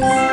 Bye.